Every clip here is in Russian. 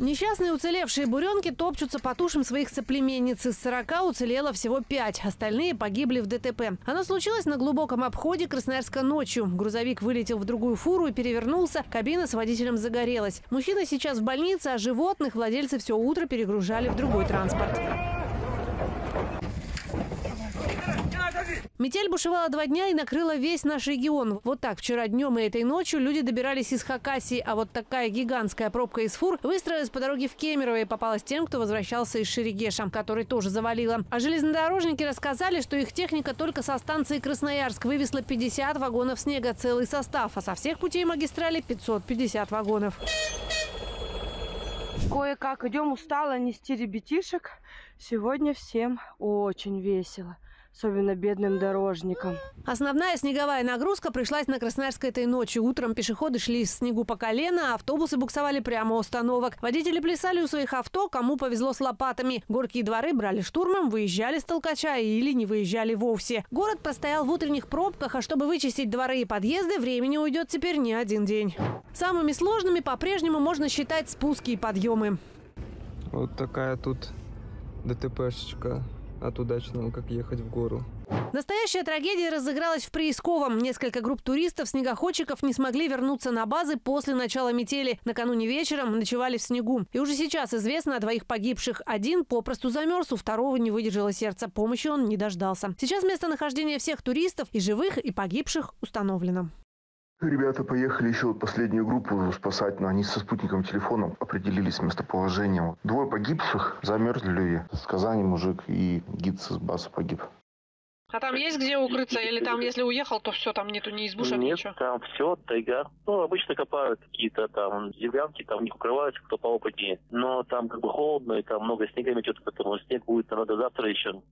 Несчастные уцелевшие буренки топчутся по тушам своих соплеменниц. Из 40 уцелело всего 5. Остальные погибли в ДТП. Оно случилось на глубоком обходе Красноярска ночью. Грузовик вылетел в другую фуру и перевернулся. Кабина с водителем загорелась. Мужчина сейчас в больнице, а животных владельцы все утро перегружали в другой транспорт. Метель бушевала два дня и накрыла весь наш регион. Вот так вчера днем и этой ночью люди добирались из Хакасии, а вот такая гигантская пробка из фур выстроилась по дороге в Кемерово и попалась тем, кто возвращался из Шерегеша, который тоже завалило. А железнодорожники рассказали, что их техника только со станции Красноярск вывезла 50 вагонов снега, целый состав, а со всех путей магистрали 550 вагонов. Кое-как идем устало нести ребятишек. Сегодня всем очень весело особенно бедным дорожникам. Основная снеговая нагрузка пришлась на Красноярск этой ночью. Утром пешеходы шли в снегу по колено, а автобусы буксовали прямо у остановок. Водители плясали у своих авто, кому повезло с лопатами. Горькие дворы брали штурмом, выезжали с толкача или не выезжали вовсе. Город простоял в утренних пробках, а чтобы вычистить дворы и подъезды, времени уйдет теперь не один день. Самыми сложными по-прежнему можно считать спуски и подъемы. Вот такая тут ДТПшечка от удачного, как ехать в гору. Настоящая трагедия разыгралась в Приисковом. Несколько групп туристов-снегоходчиков не смогли вернуться на базы после начала метели. Накануне вечером ночевали в снегу. И уже сейчас известно о двоих погибших. Один попросту замерз, у второго не выдержало сердце. Помощи он не дождался. Сейчас местонахождение всех туристов и живых, и погибших установлено. Ребята поехали еще вот последнюю группу спасать, но они со спутниковым телефоном определились местоположением. Двое погибших, замерзли люди. С Казани мужик и гид с базы погиб. А там есть где укрыться? Или там, если уехал, то все, там нету ни избушек, Нет, ничего? там все, тайга. Ну, обычно копают какие-то там землянки, там них укрываются, кто поопытнее. Но там как бы холодно, и там много снега метет, поэтому снег будет, надо завтра еще.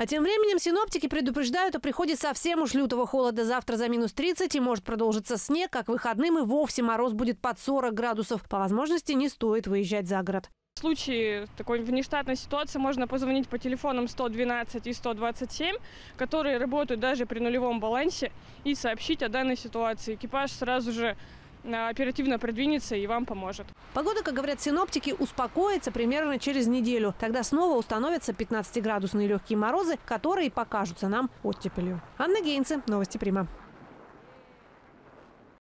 А тем временем синоптики предупреждают о приходе совсем уж лютого холода. Завтра за минус 30 и может продолжиться снег, как выходным и вовсе мороз будет под 40 градусов. По возможности не стоит выезжать за город. В случае такой внештатной ситуации можно позвонить по телефонам 112 и 127, которые работают даже при нулевом балансе, и сообщить о данной ситуации. Экипаж сразу же оперативно продвинется и вам поможет. Погода, как говорят синоптики, успокоится примерно через неделю. Тогда снова установятся 15-градусные легкие морозы, которые покажутся нам оттепелью. Анна Гейнце, Новости Прима.